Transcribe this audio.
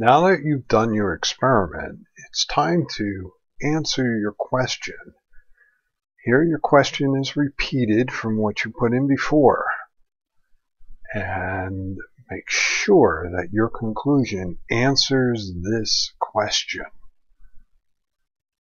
Now that you've done your experiment, it's time to answer your question. Here your question is repeated from what you put in before. And make sure that your conclusion answers this question.